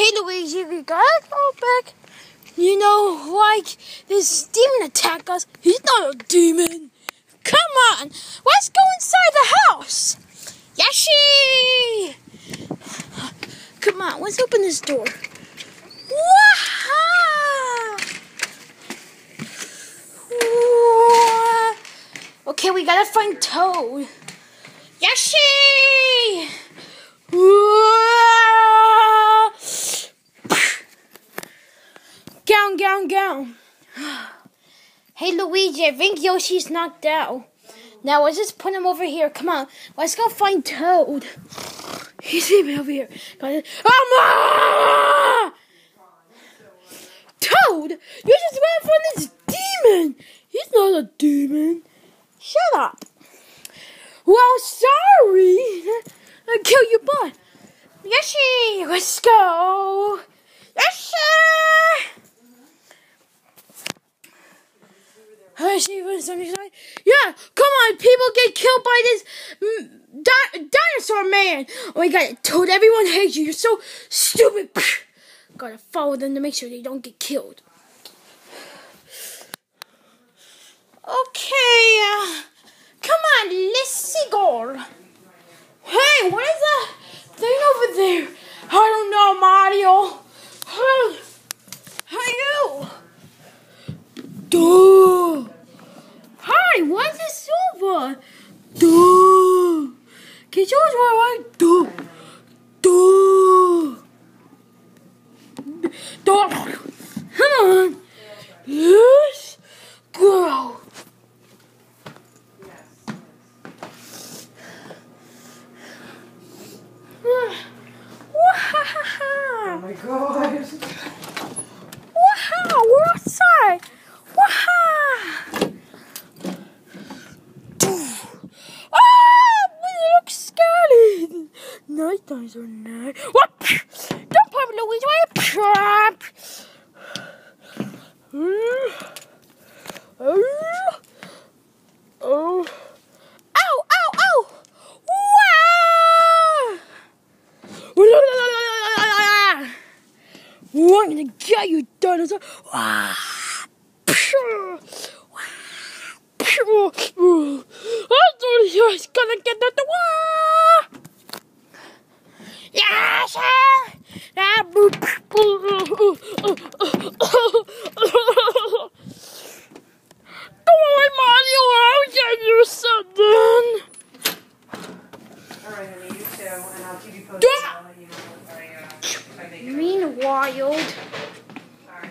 Okay, Luigi, we gotta go back. You know, like this demon attacked us. He's not a demon. Come on, let's go inside the house. Yoshi! Come on, let's open this door. Wow! Okay, we gotta find Toad. Yoshi! Gown, gown, gown. Hey Luigi, I think Yoshi's knocked out. Now let's just put him over here. Come on, let's go find Toad. He's even over here. Mama! Toad, you just ran from this demon. He's not a demon. Shut up. Well, sorry. I kill your butt. Yoshi, let's go. Yoshi! Yeah, come on, people get killed by this mm, di- dinosaur man. Oh my god, told everyone hates you. You're so stupid. Gotta follow them to make sure they don't get killed. Okay, uh, come on, let's girl. Hey, what is that thing over there? I don't know, Mario. Hey, hey you. Duh. Hi, why is Duh. Can you show us where I Duh. Duh. Duh. Come on. Let's go. Oh my god. Wow, we're outside. Wow. Ah, we look scary. Night times are night. What? Don't pop Louise. Pop? Oh. Oh. I'm gonna get you, dinosaur. Wah. Phew. I thought he was gonna get that. Wah. Yes, sir. Boop. Come on, Mario. I'll get you something. Alright, honey, you too, and I'll keep you posted. Yeah. I'll let you know if I, uh, if I make it. Meanwhile. Sorry.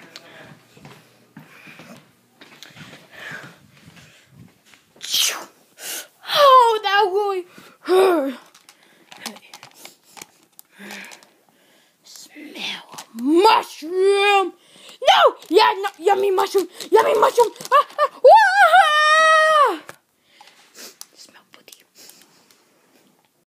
Oh, that really hurt. Smell mushroom. No, yeah, no, yummy mushroom, yummy mushroom. Ah,